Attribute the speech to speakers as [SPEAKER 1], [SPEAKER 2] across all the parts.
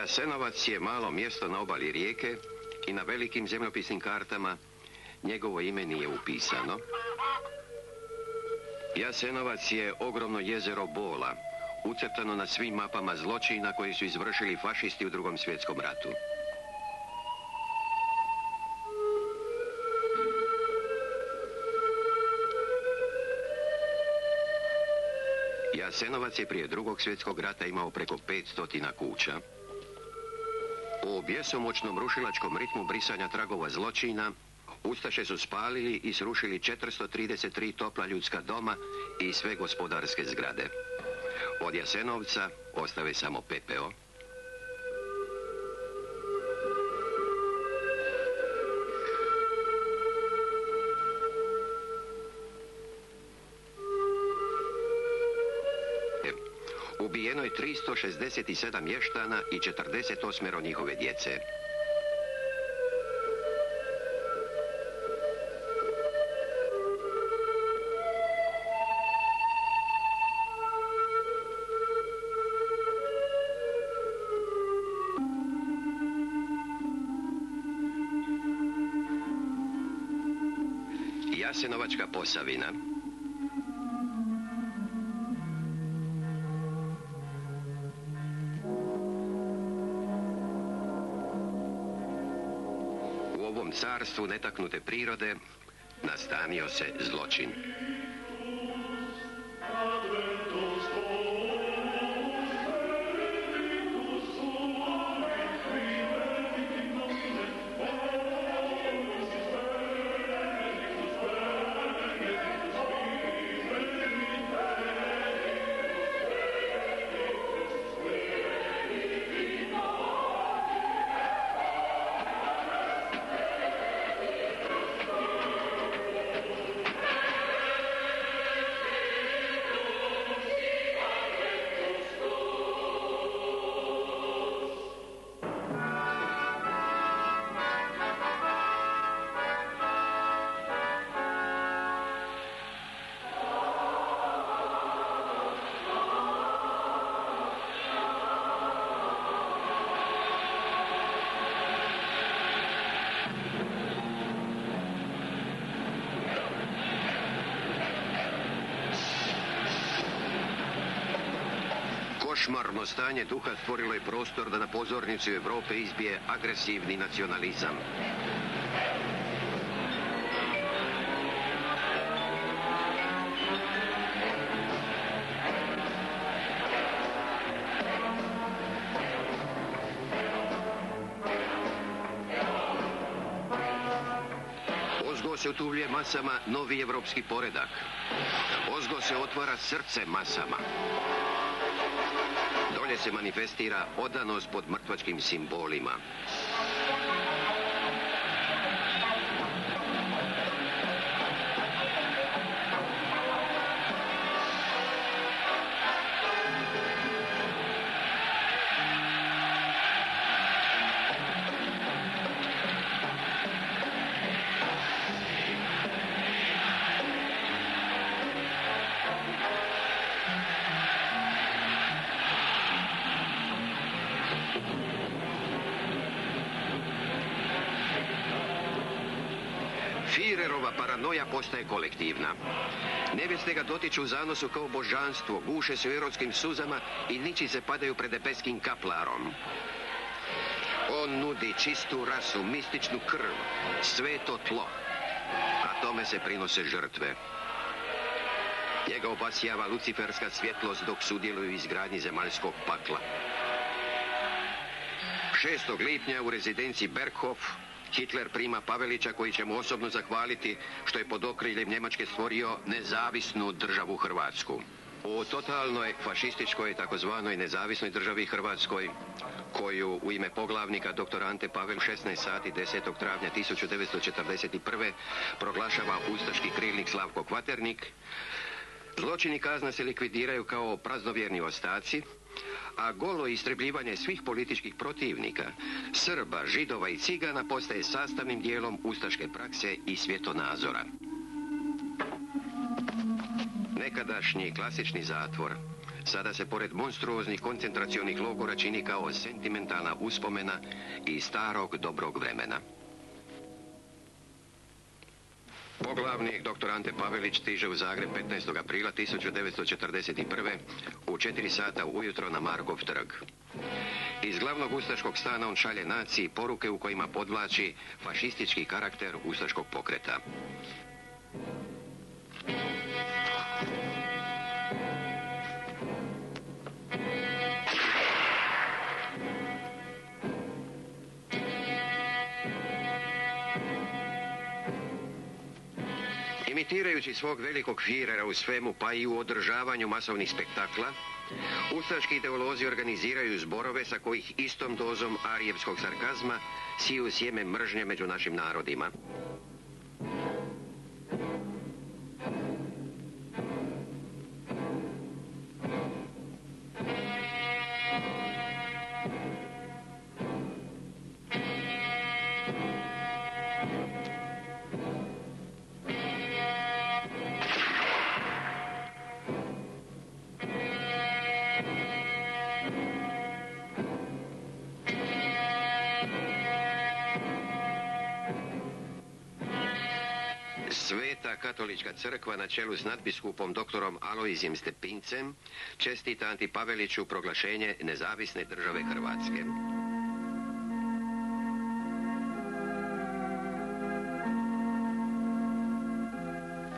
[SPEAKER 1] Jasenovac je malo mjesto na obali rijeke i na velikim zemljopisnim kartama njegovo ime nije upisano. Jasenovac je ogromno jezero Bola, ucrtano na svim mapama zločina koji su izvršili fašisti u drugom svjetskom ratu. Jasenovac je prije drugog svjetskog rata imao preko 500 kuća. U bjesomoćnom rušilačkom ritmu brisanja tragova zločina, Ustaše su spalili i srušili 433 topla ljudska doma i sve gospodarske zgrade. Od Jasenovca ostave samo pepeo. Je 367 mještana i 48 njihove djece. Jasenovačka posavina. Carstvu netaknute prirode nastanio se zločin. Košmarno stanje duha stvorilo je prostor da na pozornicu Europe izbije agresivni nacionalizam. Se utuvljuje masama novi evropski poredak. Ozgo se otvara srce masama. Dolje se manifestira odanost pod mrtvačkim simbolima. Firerova paranoja postaje kolektivna. Nevjeste ga dotiču zanosu kao božanstvo, guše se u erotskim suzama i niči se padaju pred epeskim kaplarom. On nudi čistu rasu, mističnu krv, sveto tlo. A tome se prinose žrtve. Njega opasjava luciferska svjetlost dok sudjeluju izgradnji zemaljskog pakla. 6. lipnja u rezidenciji Berghof Hitler prima Pavelića koji će mu osobno zahvaliti što je pod okriljem Njemačke stvorio nezavisnu državu Hrvatsku. U totalnoj fašističkoj takozvanoj nezavisnoj državi Hrvatskoj koju u ime poglavnika dr. Ante Pavel 16 sati 10. travnja 1941. proglašava ustaški krilnik Slavko Kvaternik, zločini kazna se likvidiraju kao praznovjerni ostaci, a golo istrebljivanje svih političkih protivnika, Srba, Židova i Cigana postaje sastavnim dijelom ustaške prakse i svjetonazora. Nekadašnji klasični zatvor sada se pored monstruoznih koncentracionih logora čini kao sentimentalna uspomena i starog dobrog vremena. Poglavnik dr. Ante Pavelić stiže u Zagreb 15. aprila 1941. u 4 sata ujutro na Markov trg. Iz glavnog ustaškog stana on šalje naciji poruke u kojima podvlači fašistički karakter ustaškog pokreta. Imitirajući svog velikog firera u svemu pa i u održavanju masovnih spektakla, Ustaški ideolozi organiziraju zborove sa kojih istom dozom arijevskog sarkazma siju sjeme mržnje među našim narodima. Katolička crkva na čelu s nadbiskupom doktorom Alojzijem Stepincem čestita Anti Paveliću proglašenje nezavisne države Hrvatske.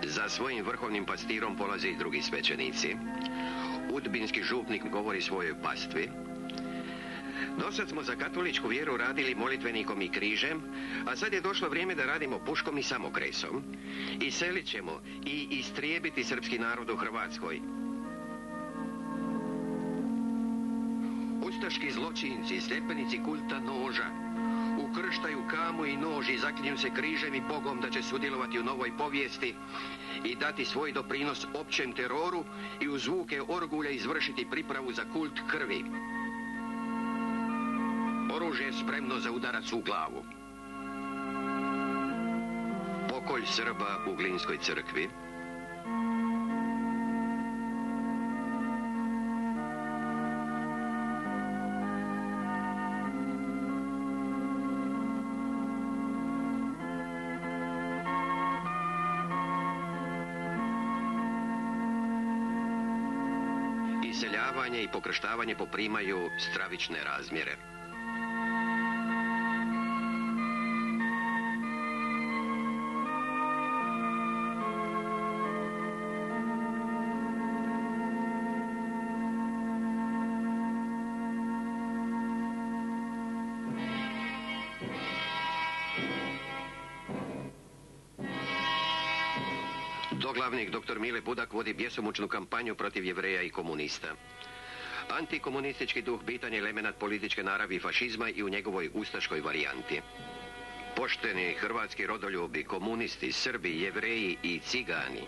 [SPEAKER 1] Za svojim vrhovnim pastirom polaze i drugi svećenici. Udbinski župnik govori svojoj pastvi, Dosad smo za katoličku vjeru radili molitvenikom i križem, a sad je došlo vrijeme da radimo puškom i samokresom. I selit ćemo i istrijebiti srpski narod u Hrvatskoj. Ustaški zločinci, stepenici kulta noža, ukrštaju kamu i nož i zaklinju se križem i Bogom da će sudjelovati u novoj povijesti i dati svoj doprinos općem teroru i u zvuke orgulja izvršiti pripravu za kult krvi. Oružje je spremno za udarac u glavu. Pokolj Srba u Glinskoj crkvi. Iseljavanje i pokrštavanje poprimaju stravične razmjere. Doglavnik dr. Mile Budak vodi bjesomučnu kampanju protiv jevreja i komunista. Antikomunistički duh bitan je elemenat političke naravi fašizma i u njegovoj ustaškoj varijanti. Pošteni hrvatski rodoljubi, komunisti, Srbi, jevreji i cigani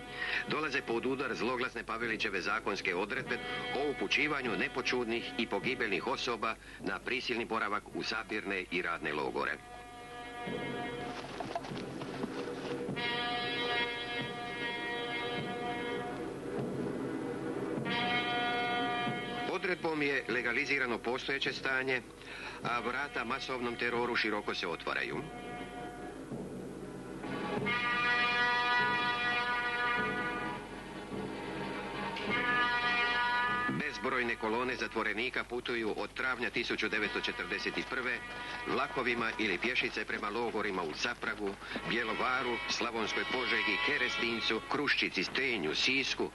[SPEAKER 1] dolaze pod udar zloglasne Pavelićeve zakonske odredbe o upućivanju nepočudnih i pogibelnih osoba na prisilni boravak u sapirne i radne logore. Odredbom je legalizirano postojeće stanje, a vrata masovnom teroru široko se otvaraju. Bezbrojne kolone zatvorenika putuju od travnja 1941. vlakovima ili pješice prema logorima u Capragu, Bjelovaru, Slavonskoj Požegi, Kerestincu, Kruščici, Stenju, Sisku,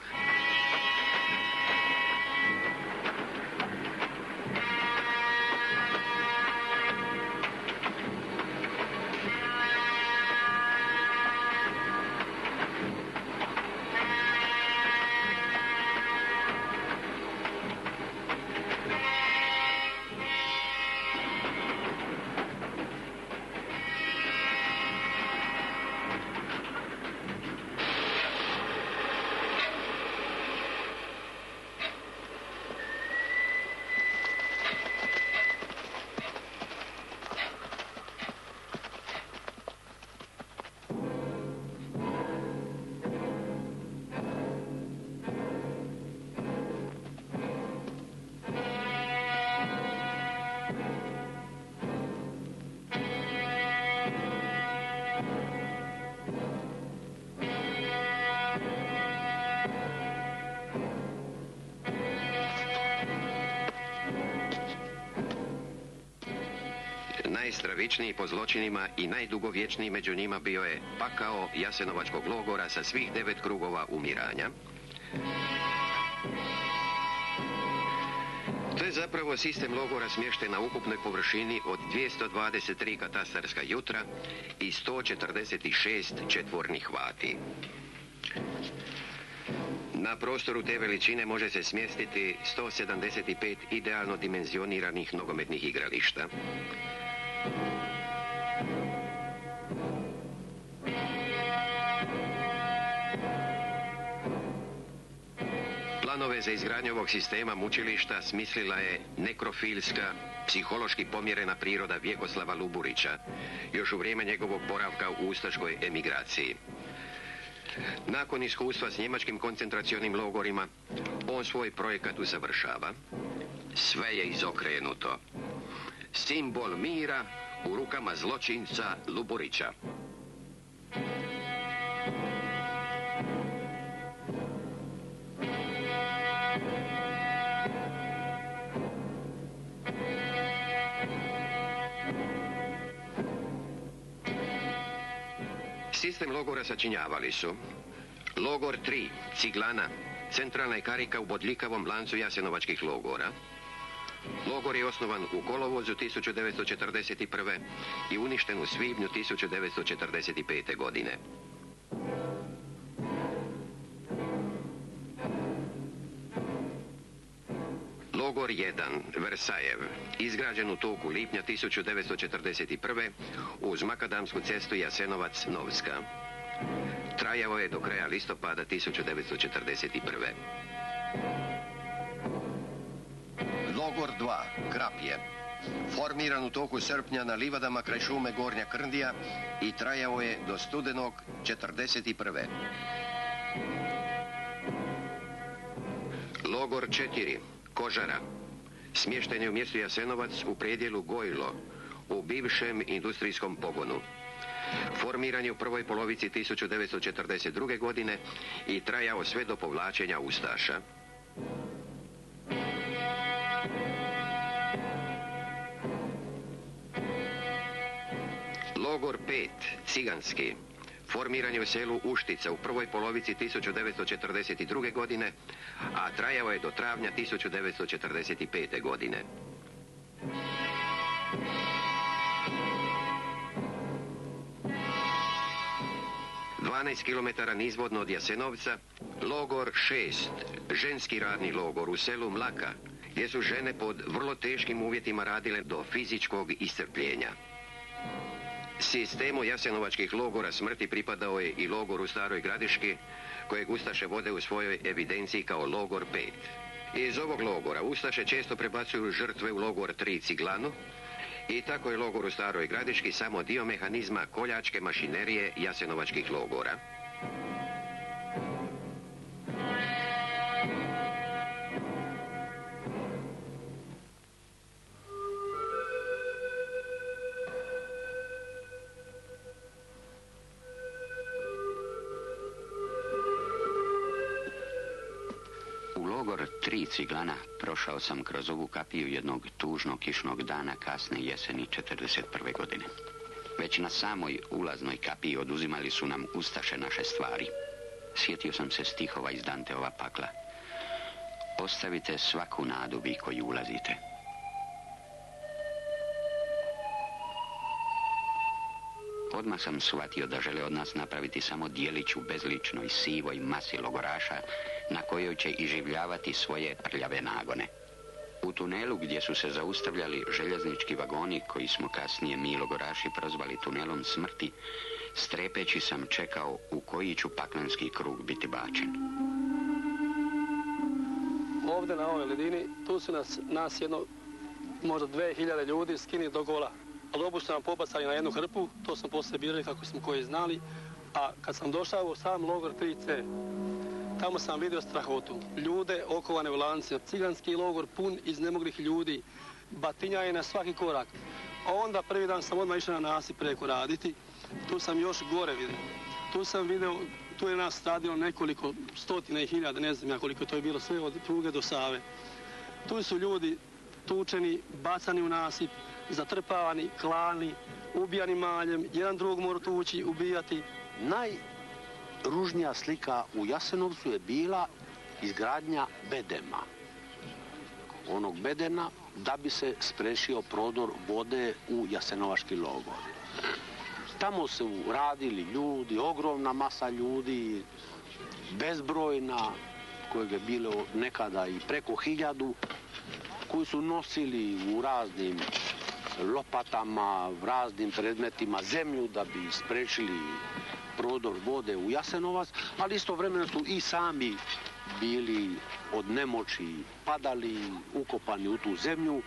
[SPEAKER 1] Najstravičniji po zločinima i najdugovječniji među njima bio je pakao Jasenovačkog logora sa svih devet krugova umiranja. To je zapravo sistem logora smješten na ukupnoj površini od 223 katastarska jutra i 146 četvornih vati. Na prostoru te veličine može se smjestiti 175 idealno dimenzioniranih nogometnih igrališta. Planove za izgradnju ovog sistema mučilišta smislila je nekrofilska, psihološki pomjerena priroda Vjekoslava Luburića, još u vrijeme njegovog boravka u ustaškoj emigraciji. Nakon iskustva s njemačkim koncentracionim logorima, on svoj projekat usavršava. Sve je izokrenuto. Simbol mira u rukama zločinca Luburića. Sistem logora sačinjavali su Logor 3, Ciglana, centralna je karika u bodljikavom lancu jasenovačkih logora. Logor je osnovan u kolovozu 1941. i uništen u svibnju 1945. godine. Logor 1, Versajev, izgrađen u toku lipnja 1941. uz Makadamsku cestu Jasenovac-Novska. Trajao je do kraja listopada 1941. Krapje. Formiran u toku srpnja na livadama kraj šume Gornja Krndija i trajao je do studenog 1941. Logor 4, Kožara. Smješten je u mjestu Jasenovac u predjelu Gojlo, u bivšem industrijskom pogonu. Formiran je u prvoj polovici 1942. godine i trajao sve do povlačenja Ustaša. Logor 5, Ciganski, formiran je u selu Uštica u prvoj polovici 1942. godine, a trajao je do travnja 1945. godine. 12 km nizvodno od Jasenovca, logor 6, ženski radni logor u selu Mlaka, gdje su žene pod vrlo teškim uvjetima radile do fizičkog iscrpljenja. Sistemu jasenovačkih logora smrti pripadao je i logor u Staroj Gradiški, kojeg Ustaše vode u svojoj evidenciji kao logor 5. Iz ovog logora Ustaše često prebacuju žrtve u logor 3 Ciglanu, i tako je logor u Staroj Gradiški samo dio mehanizma koljačke mašinerije jasenovačkih logora.
[SPEAKER 2] Ciglana prošao sam kroz ovu kapiju jednog tužnog kišnog dana kasne jeseni 1941. godine. Već na samoj ulaznoj kapiji oduzimali su nam ustaše naše stvari. Sjetio sam se stihova iz Danteova pakla. Ostavite svaku nadu vi koji ulazite. Odmah sam shvatio da žele od nas napraviti samo dijeliću bezličnoj sivoj masi logoraša na kojoj će iživljavati svoje prljave nagone. U tunelu gdje su se zaustavljali željeznički vagoni, koji smo kasnije mi logoraši prozvali tunelom smrti, strepeći sam čekao u koji ću paklenski krug biti bačen.
[SPEAKER 3] Ovdje na ovoj ledini, tu su nas, nas jedno, možda dve hiljade ljudi skini do gola. Autobus su nam pobacali na jednu hrpu, to smo poslije birali kako smo koji znali, a kad sam došao u sam logor 3C, Tamo sam vidio strahotu. Ljude okovane u lancima. Ciganski logor pun iznemoglih ljudi. Batinja je na svaki korak. A onda prvi dan sam odmah išao na nasip preko raditi. Tu sam još gore vidio. Tu sam vidio, tu je nas stadilo nekoliko stotina i hiljada, ne znam ja koliko to je bilo, sve od pruge do Save. Tu su ljudi tučeni, bacani u nasip, zatrpavani, klani, ubijani maljem, jedan drugog mora tući, ubijati.
[SPEAKER 4] Najružnija slika u Jasenovcu je bila izgradnja bedema. Onog bedena da bi se sprešio prodor vode u Jasenovački logor. Tamo su radili ljudi, ogromna masa ljudi, bezbrojna, kojeg je bilo nekada i preko hiljadu, koji su nosili u raznim lopatama, raznim predmetima zemlju da bi sprečili prodor vode u Jasenovac, ali istovremeno su i sami bili od nemoći padali, ukopani u tu zemlju,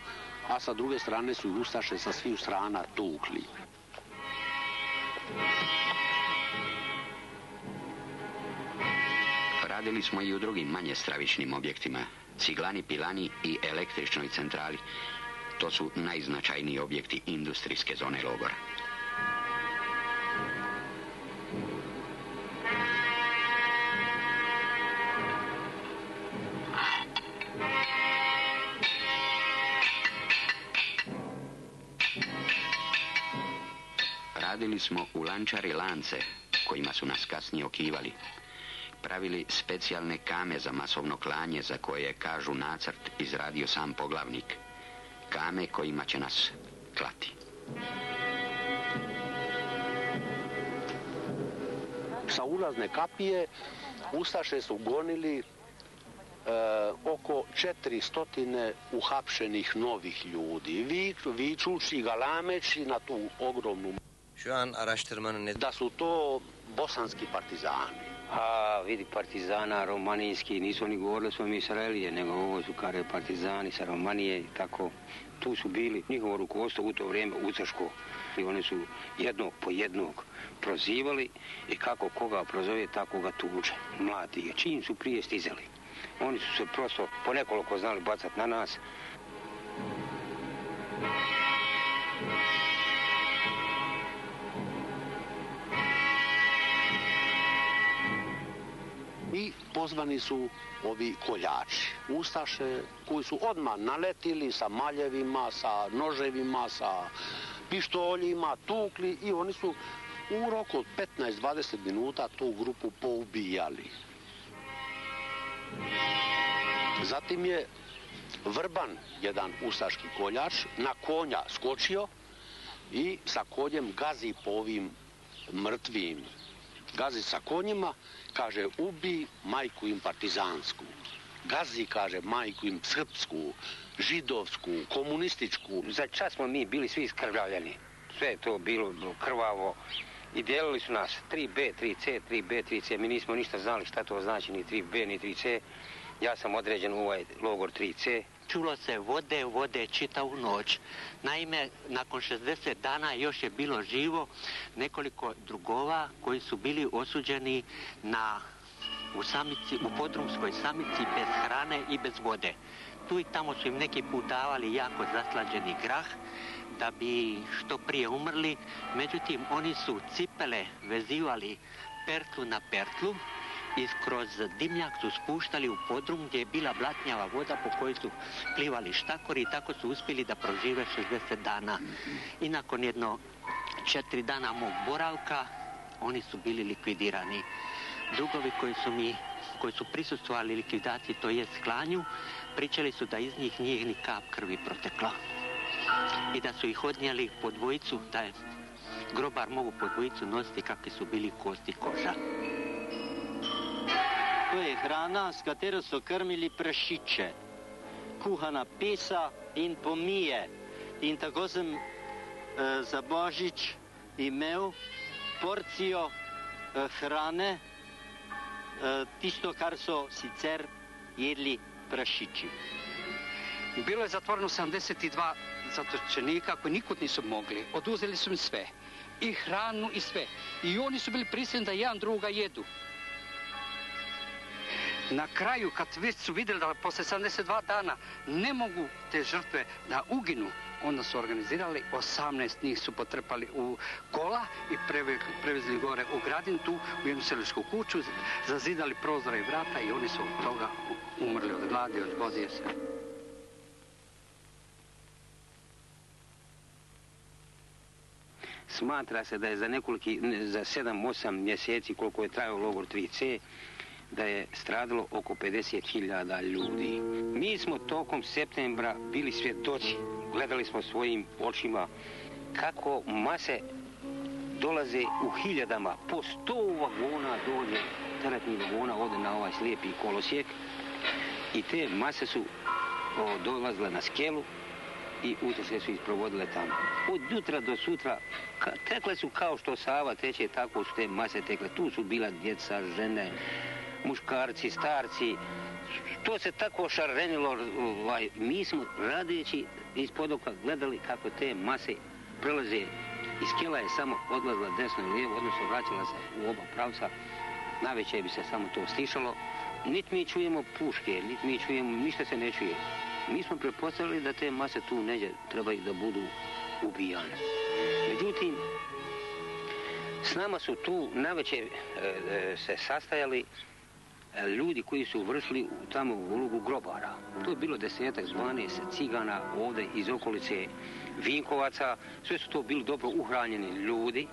[SPEAKER 4] a sa druge strane su Ustaše sa svih strana tukli.
[SPEAKER 2] Radili smo i u drugim manje stravičnim objektima, ciglani pilani i električnoj centrali. To su najznačajniji objekti industrijske zone logora. Radili smo u lančari lance, kojima su nas kasnije okivali. Pravili specijalne kame za masovno klanje, za koje, kažu nacrt, izradio sam poglavnik. Kame kojima će nas klati.
[SPEAKER 4] Sa ulazne kapije Ustaše su gonili e, oko 400 uhapšenih novih ljudi. Vi, vičući, galameći na tu ogromnu
[SPEAKER 5] Şu an araştırmanın net...
[SPEAKER 4] da su to bosanski partizani.
[SPEAKER 6] A vidi partizana romanijski, nisu oni govorili smo mi Israelije, nego ovo su kare partizani sa Romanije i tako. Tu su bili njihovo rukovodstvo u to vrijeme Ucaško. I oni su jednog po jednog prozivali i kako koga prozove, tako ga tuže. Mladi ga, čim su prije stizali. Oni su se prosto po nekoliko znali bacati na nas.
[SPEAKER 4] Pozvani su ovi koljači, ustaše koji su odmah naletili sa maljevima, sa noževima, sa pištoljima, tukli i oni su u roku od 15-20 minuta tu grupu poubijali. Zatim je Vrban, jedan ustaški koljač, na konja skočio i sa konjem gazi po ovim mrtvim. Gazi sa konjima, kaže, ubi majku im partizansku. Gazi, kaže, majku im srpsku, židovsku, komunističku.
[SPEAKER 6] Za čas smo mi bili svi iskrvljavljeni. Sve je to bilo krvavo. I dijelili su nas 3B, 3C, 3B, 3C. Mi nismo ništa znali šta to znači ni 3B, ni 3C. Ja sam određen u ovaj logor 3C.
[SPEAKER 7] Čulo se vode, vode čitavu noć. Naime, nakon 60 dana još je bilo živo nekoliko drugova koji su bili osuđeni na u samici, u podrumskoj samici bez hrane i bez vode. Tu i tamo su im neki put davali jako zaslađeni grah da bi što prije umrli. Međutim, oni su cipele vezivali pertlu na pertlu i kroz dimnjak su spuštali u podrum gdje je bila blatnjava voda po kojoj su plivali štakori i tako su uspjeli da prožive 60 dana. I nakon jedno četiri dana mog boravka oni su bili likvidirani. Drugovi koji su mi koji su prisustvovali likvidaciji, to jest klanju, pričali su da iz njih nije ni kap krvi protekla. I da su ih odnijeli po dvojicu, da je grobar mogu po dvojicu nositi kakvi su bili kosti koža.
[SPEAKER 8] Hrana s katero so krmili prašiče. Kuhana pesa in pomije. In tako sem eh, za Božič imel porcijo eh, hrane, eh, tisto, kar so sicer jedli prašiči.
[SPEAKER 9] Bilo je zatvoreno 72 zatočenika koji nikud nisu mogli. Oduzeli su im sve. I hranu i sve. I oni su bili prisiljeni da jedan druga jedu. Na kraju, kad već su vidjeli da posle 72 dana ne mogu te žrtve da uginu, onda su organizirali, 18 njih su potrpali u kola i preve- prevezli gore u Gradin tu, u jednu seličku kuću, zazidali prozore i vrata i oni su od toga umrli od gladi, od godije se.
[SPEAKER 6] smatra se da je za nekoliki, ne, za 7-8 mjeseci koliko je trajao logor 3C, da je stradalo oko 50.000 ljudi. Mi smo tokom septembra bili svjedoci, gledali smo svojim očima kako mase dolaze u hiljadama, po sto vagona dođe, teretnih vagona ode na ovaj slijepi kolosijek i te mase su o, dolazile na skelu i utječe su isprovodile tamo. Od jutra do sutra tekle su kao što Sava teče, tako su te mase tekle. Tu su bila djeca, žene, muškarci, starci. To se tako šarenilo, ovaj, mi smo radeći ispod oka gledali kako te mase prelaze i skela je samo odlazila desno i lijevo, odnosno vraćala se u oba pravca. Najveće bi se samo to stišalo. Nit mi čujemo puške, nit mi čujemo, ništa se ne čuje. Mi smo pretpostavili da te mase tu neđe trebaju da budu ubijane. Međutim, s nama su tu najveće e, e, se sastajali ljudi koji su vršili u- tamo u ulogu grobara. To je bilo desetak zvane se cigana ovde iz okolice Vinkovaca. Sve su to bili dobro uhranjeni ljudi.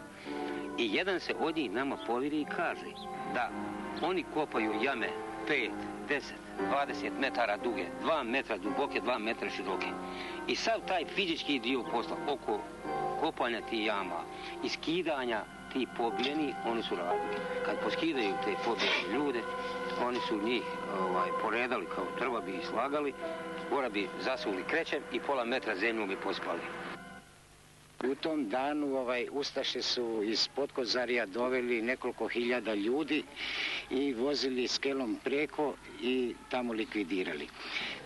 [SPEAKER 6] I jedan se od njih nama poviri i kaže da oni kopaju jame 5, 10, 20 metara duge, 2 metra duboke, 2 metra široke. I sav taj fizički dio posla oko kopanja tih jama i skidanja ti pobijeni, oni su radili. Kad poskidaju te pobijene ljude, oni su njih ovaj, poredali kao drva bi ih slagali, gora bi zasuli krećem i pola metra zemlju bi pospali.
[SPEAKER 10] U tom danu ovaj, Ustaše su iz Potkozarija doveli nekoliko hiljada ljudi i vozili skelom preko i tamo likvidirali.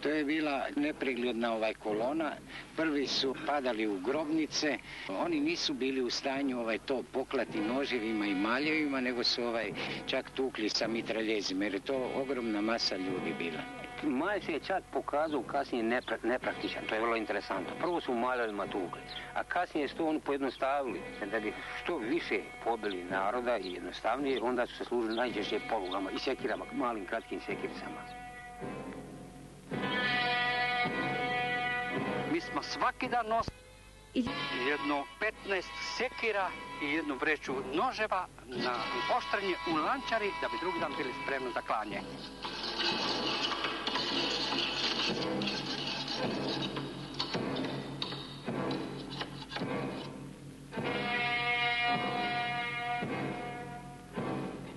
[SPEAKER 10] To je bila nepregledna ovaj kolona. Prvi su padali u grobnice. Oni nisu bili u stanju ovaj to poklati noževima i maljevima, nego su ovaj čak tukli sa mitraljezima, jer je to ogromna masa ljudi bila.
[SPEAKER 6] Malj se je čak pokazao kasnije nepra, nepraktičan, to je vrlo interesantno. Prvo su u maljevima tukli, a kasnije su to oni pojednostavili, da bi što više pobili naroda i jednostavnije, onda su se služili najčešće polugama i sekirama, malim kratkim sekiricama.
[SPEAKER 9] Mi smo svaki dan nosili jedno 15 sekira i jednu vreću noževa na oštrenje u lančari da bi drugi dan bili spremni za klanje.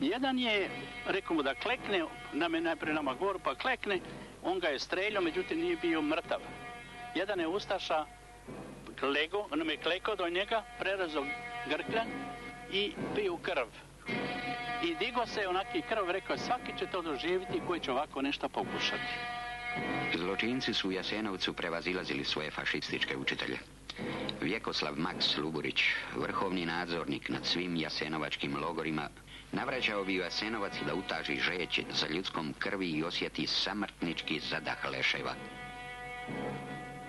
[SPEAKER 11] Jedan je, rekao mu da klekne, nam je najprije nama govorio, pa klekne, on ga je streljao, međutim nije bio mrtav. Jedan je Ustaša lego, on je klekao do njega, prerezao grkljan i pio krv. I digo se onaki krv, rekao, svaki će to doživjeti koji će ovako nešto pokušati.
[SPEAKER 2] Zločinci su u Jasenovcu prevazilazili svoje fašističke učitelje. Vjekoslav Maks Luburić, vrhovni nadzornik nad svim jasenovačkim logorima, navraćao bi Jasenovac da utaži žeć za ljudskom krvi i osjeti samrtnički zadah leševa.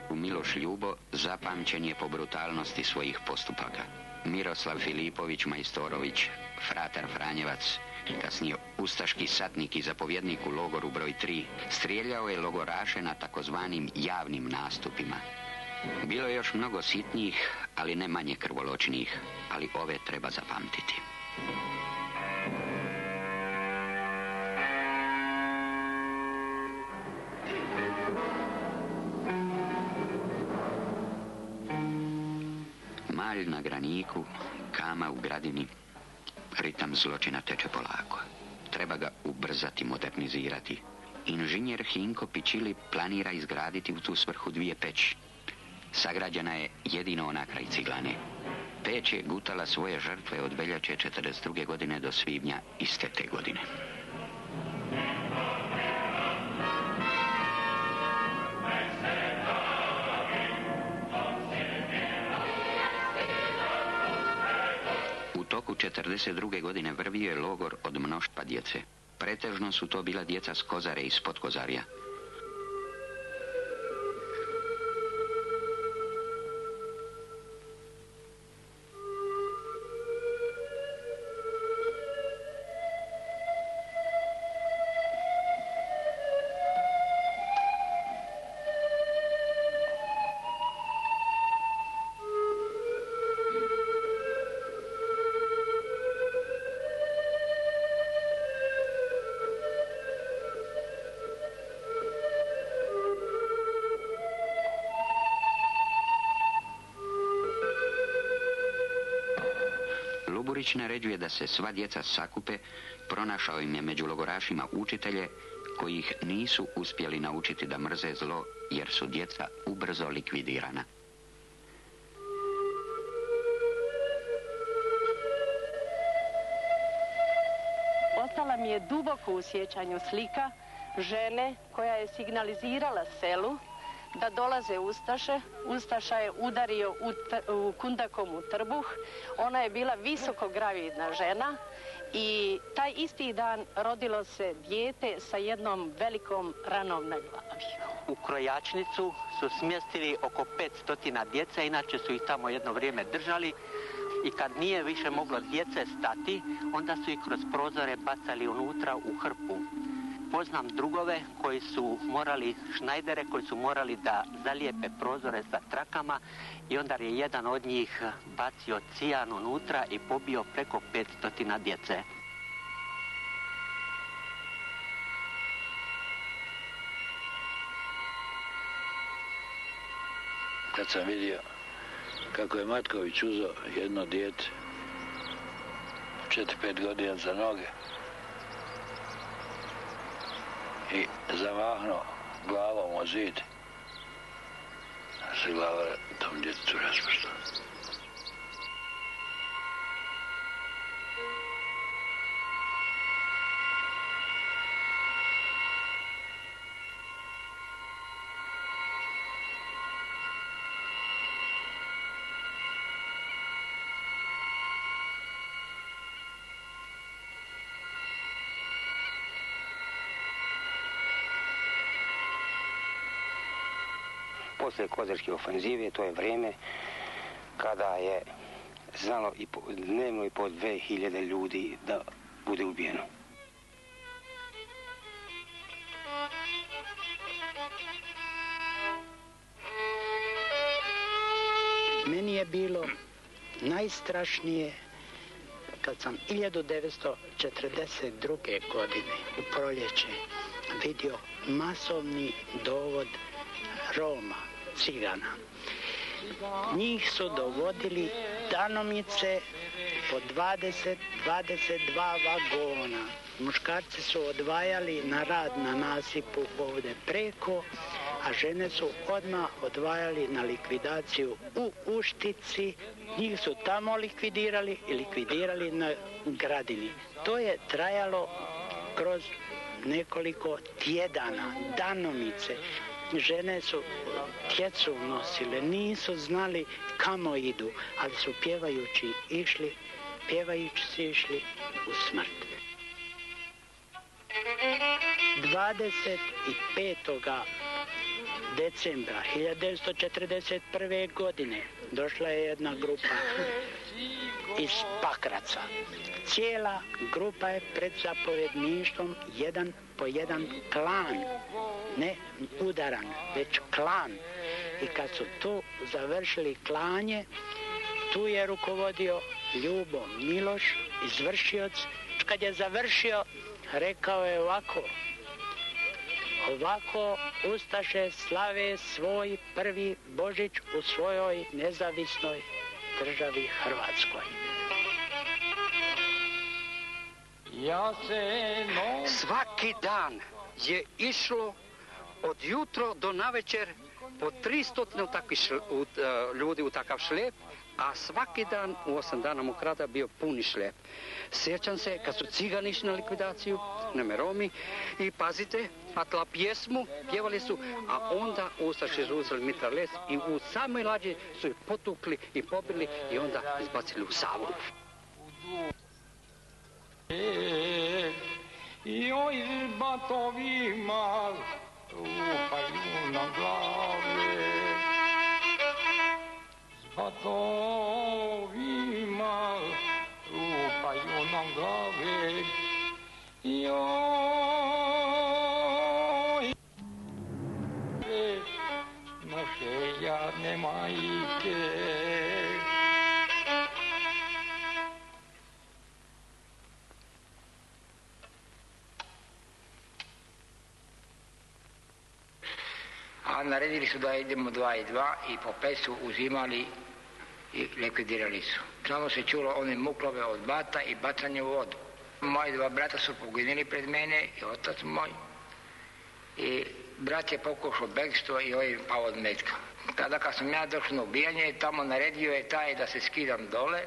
[SPEAKER 2] U Miloš Ljubo zapamćen je po brutalnosti svojih postupaka. Miroslav Filipović Majstorović, fratar Franjevac, kasnije ustaški satnik i zapovjednik u logoru broj 3, strijeljao je logoraše na takozvanim javnim nastupima. Bilo je još mnogo sitnijih, ali ne manje krvoločnih, ali ove treba zapamtiti. Malj na graniku, kama u gradini, ritam zločina teče polako. Treba ga ubrzati, modernizirati. Inženjer Hinko Pičili planira izgraditi u tu svrhu dvije peći. Sagrađena je jedino ona kraj ciglane. Peć je gutala svoje žrtve od veljače 42. godine do svibnja iste te godine. Toku 42. godine vrvio je logor od mnoštva djece. Pretežno su to bila djeca s Kozare i ispod Kozarja. Luburić naređuje da se sva djeca sakupe, pronašao im je među logorašima učitelje koji ih nisu uspjeli naučiti da mrze zlo jer su djeca ubrzo likvidirana.
[SPEAKER 12] Ostala mi je duboko u sjećanju slika žene koja je signalizirala selu da dolaze Ustaše. Ustaša je udario u, u trbuh. Ona je bila visoko gravidna žena i taj isti dan rodilo se dijete sa jednom velikom ranom na glavi.
[SPEAKER 7] U krojačnicu su smjestili oko 500 djece, inače su ih tamo jedno vrijeme držali i kad nije više moglo djece stati, onda su ih kroz prozore bacali unutra u hrpu. Poznam drugove koji su morali, šnajdere koji su morali da zalijepe prozore sa trakama i onda je jedan od njih bacio cijan unutra i pobio preko 500 djece.
[SPEAKER 13] Kad sam vidio kako je Matković uzeo jedno dijete, 4-5 godina za noge, i zamahnuo glavom o zid. Se glava tom djetetu raspuštala.
[SPEAKER 6] Poslije kozarske ofenzive, to je vrijeme kada je znalo i po, dnevno i po 2000 ljudi da bude ubijeno.
[SPEAKER 14] Meni je bilo najstrašnije kad sam 1942. godine u proljeće vidio masovni dovod cigana. Njih su dovodili danomice po 20-22 vagona. Muškarci su odvajali na rad na nasipu ovdje preko, a žene su odmah odvajali na likvidaciju u Uštici. Njih su tamo likvidirali i likvidirali na gradini. To je trajalo kroz nekoliko tjedana, danomice. Žene su djecu nosile, nisu znali kamo idu, ali su pjevajući išli, pjevajući su išli u smrt. 25. decembra 1941. godine došla je jedna grupa iz Pakraca. Cijela grupa je pred zapovjedništvom jedan po jedan klan, ne udaran, već klan. I kad su tu završili klanje, tu je rukovodio Ljubo Miloš, izvršioc. Kad je završio, rekao je ovako, ovako Ustaše slave svoj prvi Božić u svojoj nezavisnoj državi Hrvatskoj.
[SPEAKER 9] Svaki dan je išlo od jutro do navečer po 300 takvih ljudi u takav šlep, a svaki dan u osam dana mokrata bio puni šlep. Sjećam se kad su cigani išli na likvidaciju, ne Romi, i pazite, atla pjesmu, pjevali su, a onda Ustaši izuzeli mitrales i u samoj lađi su ih potukli i pobili i onda izbacili u Savu.
[SPEAKER 15] I oj batovima na glave S batovima lupaju na glave Joj
[SPEAKER 16] a naredili su da idemo dva i dva i po pesu uzimali i likvidirali su. Samo se čulo one muklove od bata i bacanje u vodu. Moji dva brata su poginuli pred mene i otac moj. I brat je pokušao begstvo i ovaj pao od metka. Tada kad sam ja došao na ubijanje, tamo naredio je taj da se skidam dole.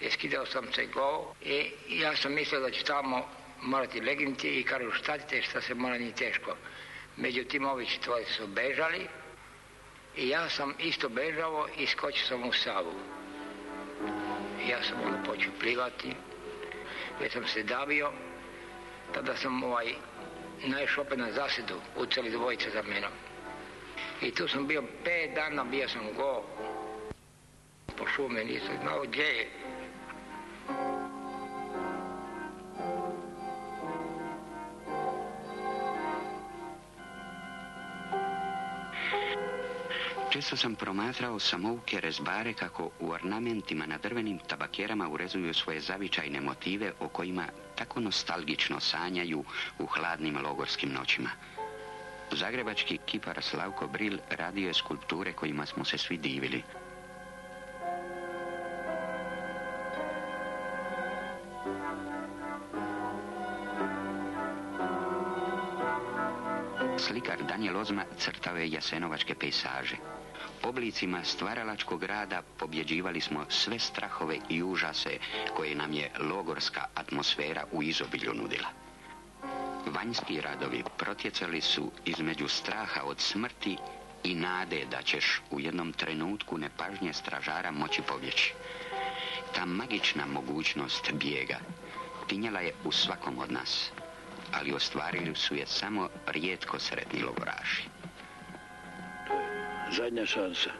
[SPEAKER 16] I skidao sam se go i ja sam mislio da ću tamo morati leginti i kažu šta ćete šta se mora ni teško. Međutim, ovi četvori su bežali i ja sam isto bežao i skočio sam u Savu. Ja sam onda počeo plivati, već sam se davio, tada sam ovaj, naišao opet na zasedu, uceli dvojice za menom. I tu sam bio pet dana, bio sam go po šume, nisam znao gdje je.
[SPEAKER 2] Često sam promatrao samouke rezbare kako u ornamentima na drvenim tabakerama urezuju svoje zavičajne motive o kojima tako nostalgično sanjaju u hladnim logorskim noćima. Zagrebački kipar Slavko Bril radio je skulpture kojima smo se svi divili. Slikar Daniel Ozma crtao je jasenovačke pejsaže. Oblicima stvaralačkog rada pobjeđivali smo sve strahove i užase koje nam je logorska atmosfera u izobilju nudila. Vanjski radovi protjecali su između straha od smrti i nade da ćeš u jednom trenutku nepažnje stražara moći pobjeći. Ta magična mogućnost bijega tinjela je u svakom od nas, ali ostvarili su je samo rijetko sretni logoraši.
[SPEAKER 13] Zadnja šansa.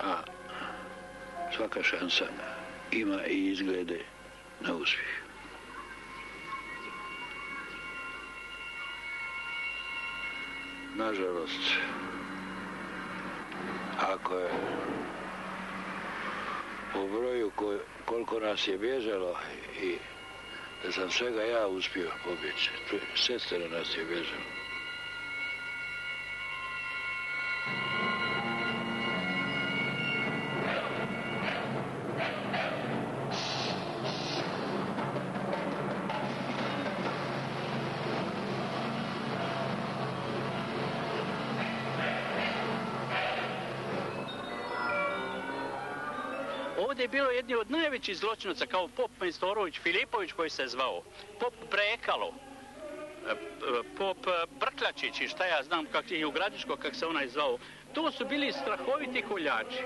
[SPEAKER 13] A svaka šansa ima i izglede na uspjeh. Nažalost, ako je po broju koliko nas je bježalo i sam svega ja uspio pobjeći. Šestero nas je bježalo.
[SPEAKER 11] Najvećih zločinaca kao pop Majstorović Filipović koji se zvao, pop Prekalo, e, pop Brklačić i šta ja znam kak je u Gradiško kak se onaj zvao. To su bili strahoviti koljači.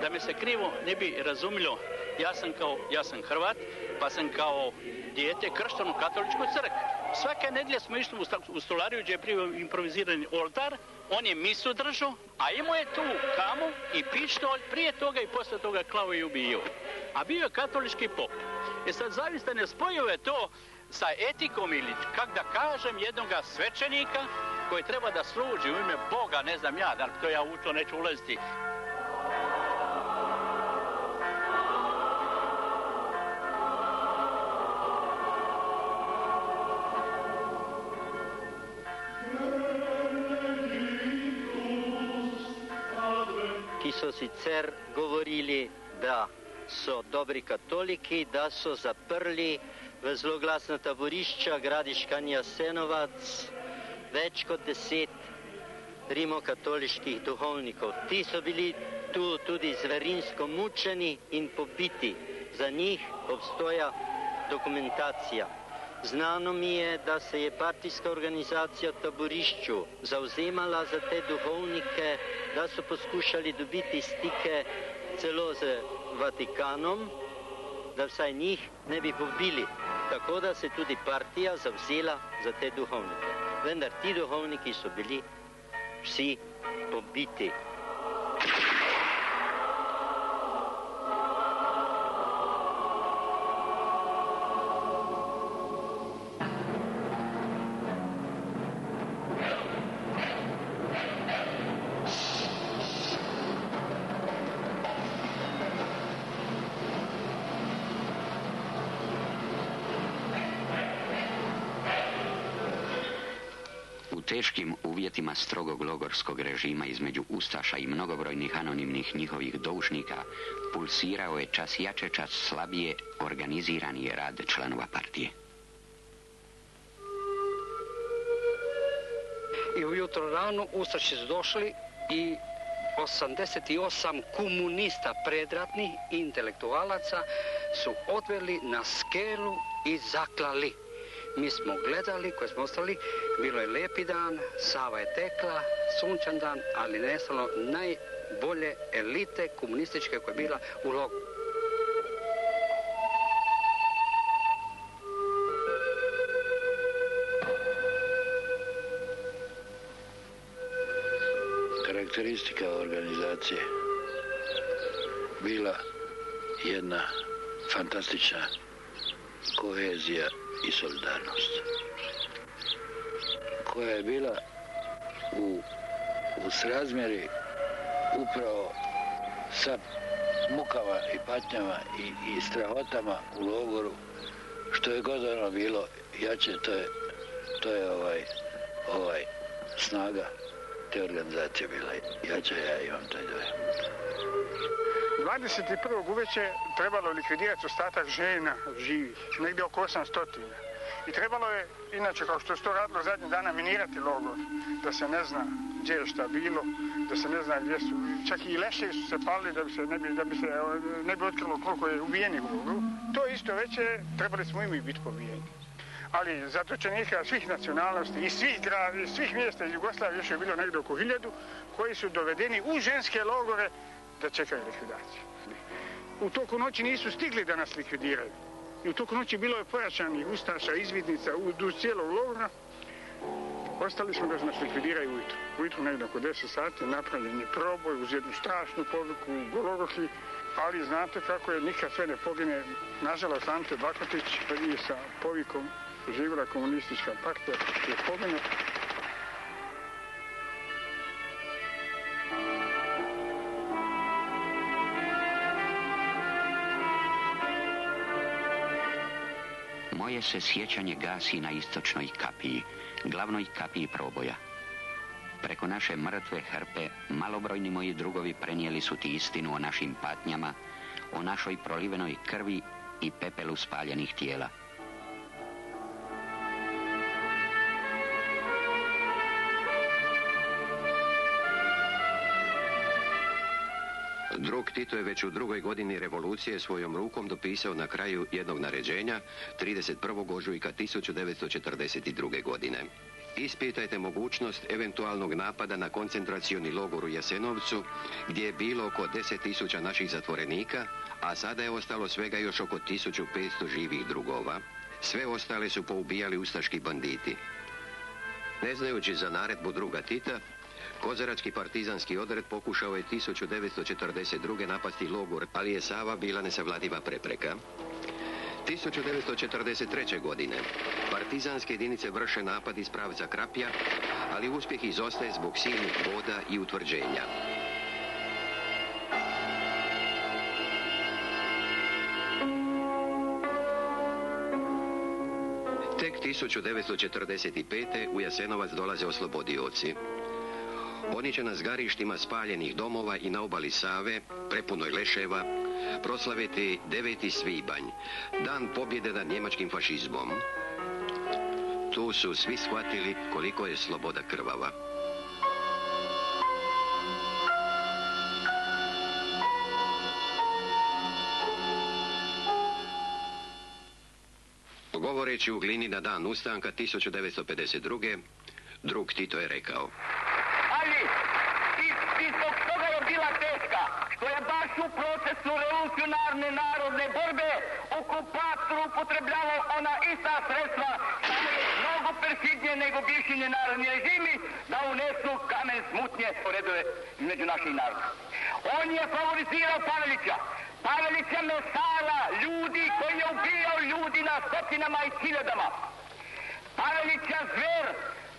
[SPEAKER 11] Da me se krivo ne bi razumilo, ja sam kao, ja sam Hrvat, pa sam kao dijete kršten u katoličkoj crkvi. Svake nedjelje smo išli u stolariju gdje je prije improvizirani oltar, on je misu držao, a imao je tu kamu i pištolj, prije toga i poslije toga klao i ubio. A bio je katolički pop. E sad zavisno ne spojivo je to sa etikom ili kak da kažem jednoga svečenika koji treba da služi u ime Boga, ne znam ja, da to ja u to neću ulaziti.
[SPEAKER 8] Sicer govorili, da so dobri katoliki, da so zaprli v zloglasna taborišča Gradiškan Jasenovac več kot deset rimokatoliških duhovnikov. Ti so bili tu tudi zverinsko mučeni in pobiti. Za njih obstoja dokumentacija. Znano mi je, da se je partijska organizacija v taborišču zauzemala za te duhovnike, da so poskušali dobiti stike celo z Vatikanom, da vsaj njih ne bi pobili. Tako da se tudi partija zavzela za te duhovnike. Vendar ti duhovniki so bili vsi pobiti.
[SPEAKER 2] Uvjetima strogog logorskog režima između Ustaša i mnogobrojnih anonimnih njihovih doušnika pulsirao je čas jače, čas slabije organizirani rad članova partije.
[SPEAKER 9] I ujutro rano Ustaši su došli i 88 komunista predratnih intelektualaca su odveli na skelu i zaklali. Mi smo gledali, koji smo ostali, bilo je lepi dan, Sava je tekla, sunčan dan, ali nestalo najbolje elite komunističke koja je bila u logu.
[SPEAKER 13] Karakteristika organizacije bila jedna fantastična kohezija i solidarnost koja je bila u, u srazmjeri upravo sa mukama i patnjama i, i strahotama u logoru što je god ono bilo jače to je, to je ovaj, ovaj snaga te organizacije bila jača ja imam taj dojam.
[SPEAKER 17] 21. uveče trebalo likvidirati ostatak žena živih, negdje oko 800. I trebalo je, inače kao što se to radilo zadnjih dana, minirati logor, da se ne zna gdje je šta bilo, da se ne zna gdje su, čak i leševi su se palili da bi se ne bi, da bi se ne bi otkrilo koliko je ubijenih u logoru. To isto veće trebali smo i mi biti pobijeni. Ali zatočenika svih nacionalnosti i svih, grada, svih mjesta iz Jugoslavije još je bilo negdje oko hiljadu koji su dovedeni u ženske logore da čekaju likvidaciju. U toku noći nisu stigli da nas likvidiraju. I u toku noći bilo je pojačanih ustaša, izvidnica, u duž cijelog logora. Ostali smo da nas likvidiraju ujutru. Ujutru negdje oko 10 sati napravljen je proboj uz jednu strašnu poviku u Gologohi. Ali znate kako je nikad sve ne pogine. Nažalost, Ante Bakotić i sa povikom živjela komunistička partija je pogine.
[SPEAKER 2] Moje se sjećanje gasi na istočnoj kapiji, glavnoj kapiji proboja. Preko naše mrtve hrpe malobrojni moji drugovi prenijeli su ti istinu o našim patnjama, o našoj prolivenoj krvi i pepelu spaljenih tijela.
[SPEAKER 1] Drug Tito je već u drugoj godini revolucije svojom rukom dopisao na kraju jednog naređenja 31. ožujka 1942. godine. Ispitajte mogućnost eventualnog napada na koncentracioni logor u Jasenovcu, gdje je bilo oko 10.000 naših zatvorenika, a sada je ostalo svega još oko 1500 živih drugova. Sve ostale su poubijali ustaški banditi. Ne znajući za naredbu druga Tita, Kozarački partizanski odred pokušao je 1942. napasti logor, ali je Sava bila nesavladiva prepreka. 1943. godine partizanske jedinice vrše napad iz pravca Krapja, ali uspjeh izostaje zbog silnih voda i utvrđenja. Tek 1945. u Jasenovac dolaze oslobodioci. Oni će na zgarištima spaljenih domova i na obali Save, prepunoj leševa, proslaviti 9. svibanj, dan pobjede nad njemačkim fašizmom. Tu su svi shvatili koliko je sloboda krvava. Govoreći u glini na dan ustanka 1952. drug Tito je rekao
[SPEAKER 18] ali i, i zbog toga je bila teška, što je baš u procesu revolucionarne narodne borbe okupator upotrebljavao ona ista sredstva, samo je mnogo perfidnije nego bivši nenarodni režimi, da unesu kamen smutnje u redove među naših naroda. On je favorizirao Pavelića, Pavelića mesala ljudi koji je ubijao ljudi na stotinama i hiljadama. Pavelića zver,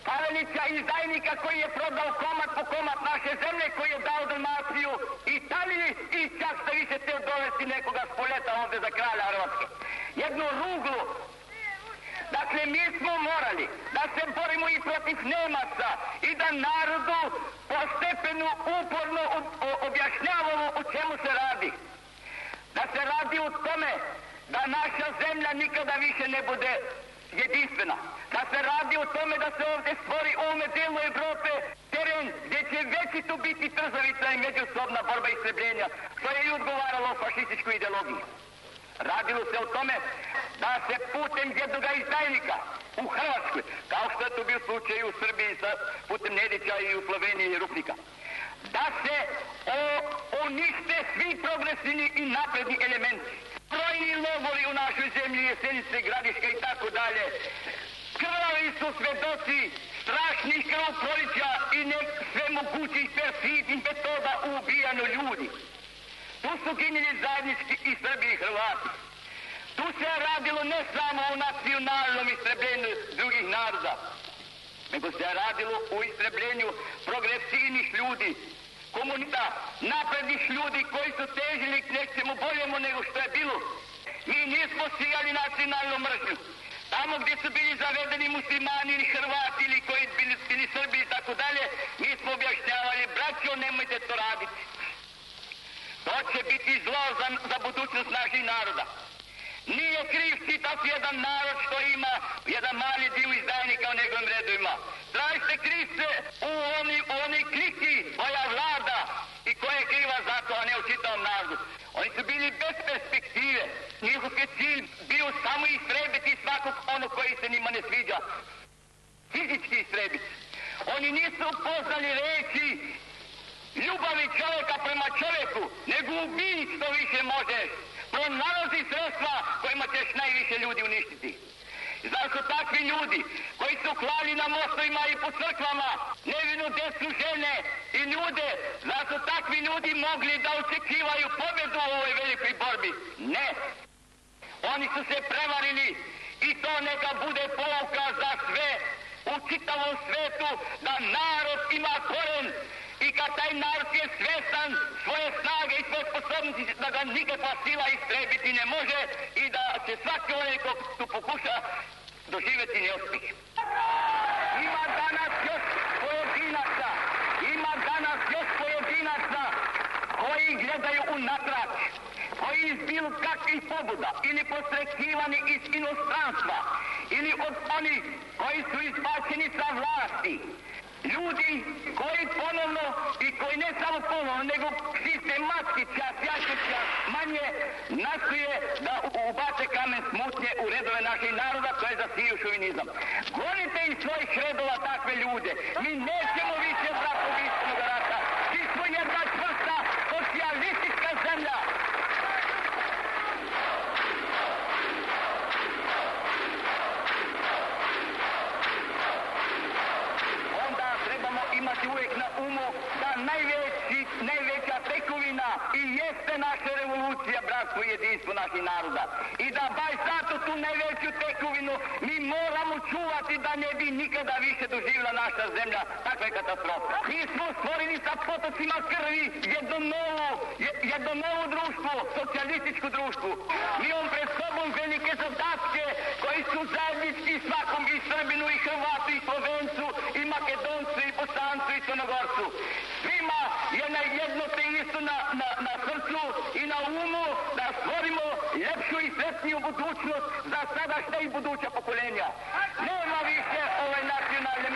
[SPEAKER 18] Pavelića izdajnika koji je prodao komad po komad naše zemlje, koji je dao Dalmaciju Italiji i čak se više teo dovesti nekoga s poljeta ovdje za kralja Hrvatske. Jednu ruglu Dakle, mi smo morali da se borimo i protiv Nemaca i da narodu postepeno, uporno objašnjavamo o čemu se radi. Da se radi o tome da naša zemlja nikada više ne bude jedinstvena. Da se radi o tome da se ovdje stvori u ovome dijelu Europe teren gdje će večito biti trzavica i međusobna borba istrebljenja, što je i odgovaralo fašističkoj ideologiji. Radilo se o tome da se putem jednoga izdajnika u Hrvatskoj, kao što je to bio slučaj u Srbiji sa putem Nedića i u Sloveniji i Rupnika, da se o, unište svi progresivni i napredni elementi. Brojni logori u našoj zemlji, Jesenice, Gradiška i tako dalje, krvavi su svedoci strašnih krvoprolića i ne sve mogućih perfidnih metoda u ubijanju ljudi. Tu su ginili zajednički i Srbi i Hrvati. Tu se radilo ne samo o nacionalnom istrebljenju drugih naroda, nego se radilo o istrebljenju progresivnih ljudi, komunita, naprednih ljudi koji su težili k nečemu boljemu nego što je bilo. Mi nismo sijali nacionalnu mržnju. Tamo gdje su bili zavedeni muslimani ili Hrvati ili koji bili, bili Srbi i tako dalje, mi smo objašnjavali, braćo, nemojte to raditi. To će biti zlo za, za budućnost naših naroda. Nije kriv čitav jedan narod što ima jedan mali dio izdajnika u njegovim redovima. Tražite krivce u oni, u oni kliki koja vlada koja je kriva za to, a ne u čitavom narodu. Oni su bili bez perspektive. Njihov je cilj bio samo istrebiti svakog onog koji se njima ne sviđa. Fizički istrebiti. Oni nisu poznali reći ljubavi čovjeka prema čovjeku, nego ubij što više možeš. Pronalazi sredstva kojima ćeš najviše ljudi uništiti. Zar su takvi ljudi koji su klali na mostovima i po crkvama nevinu decu žene i ljude, zar su takvi ljudi mogli da očekivaju pobjedu u ovoj velikoj borbi? Ne. Oni su se prevarili i to neka bude pouka za sve u čitavom svetu da narod ima koren i kad taj narod je svestan svoje snage i svoje sposobnosti da ga nikakva sila istrebiti ne može i da će svaki onaj ko tu pokuša doživjeti neuspjeh. Ima danas još pojedinaca, ima danas još pojedinaca koji gledaju unatrag, koji iz bilo kakvih pobuda ili postrekivani iz inostranstva ili od onih koji su izbačeni sa vlasti, ljudi koji ponovno i koji ne samo ponovno, nego sistematski čas, manje nastoje da ubace kamen smutnje u redove naših naroda, to je za siju šovinizam. Gonite iz svojih redova takve ljude. Mi nećemo više brakovinskog rata. Mi smo jedna čvrsta socijalistička zemlja. onda trebamo imati uvijek na umu da najveći, najveća tekovina i jeste naša revolucija, bratstvo i jedinstvo naših naroda. I da baš zato tu najveću tekovinu mi moramo čuvati da ne bi nikada više doživjela naša zemlja takve katastrofe. Mi smo stvorili sa potocima krvi jedno novo, je- jedno novo društvo, socijalističko društvo. Mi imamo pred sobom velike zadatke koji su zajednički svakom i Srbinu i Hrvatu i Slovencu i Makedoncu i Bosancu i Crnogorcu. Svima je na jedno te na, na, na srcu i na umu da stvorimo lepšu i sretniju budućnost za sadašnja i buduća pokolenja. Nema više ove nacionalne